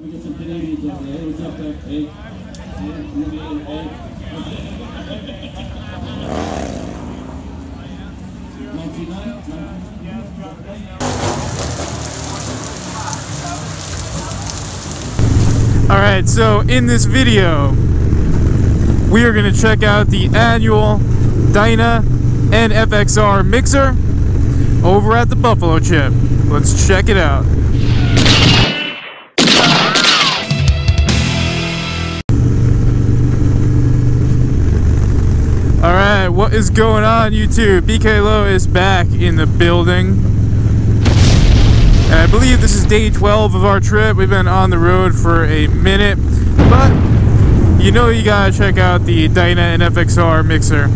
We get some Canadians over there. Hey, what's up, there? Hey, hey, hey. Alright, so in this video, we are going to check out the annual Dyna and FXR mixer over at the Buffalo Chip. Let's check it out. Is going on YouTube? BK Low is back in the building. And I believe this is day 12 of our trip. We've been on the road for a minute, but you know you gotta check out the Dyna NFXR mixer.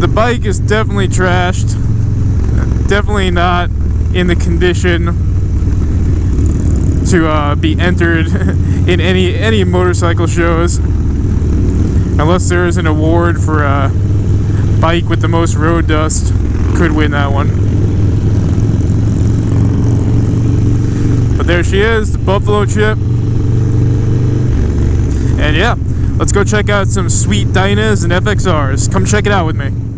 The bike is definitely trashed, definitely not in the condition to uh, be entered in any any motorcycle shows, unless there is an award for a bike with the most road dust. Could win that one. But there she is, the Buffalo Chip. And yeah, let's go check out some sweet Dynas and FXRs. Come check it out with me.